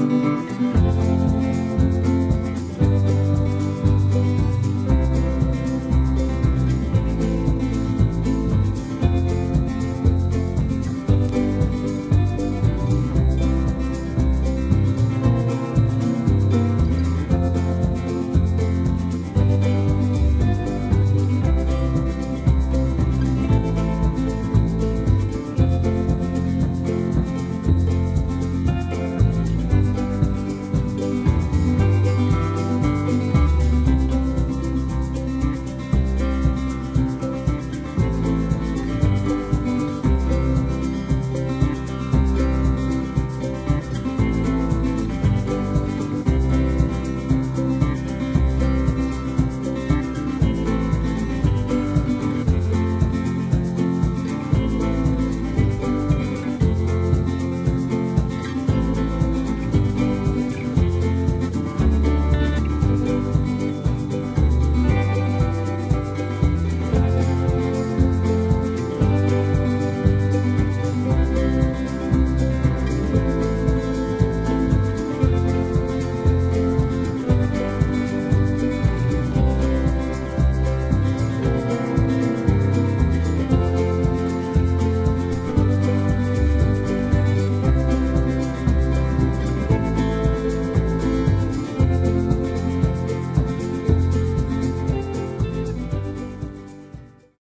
Música